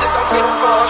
Don't get involved.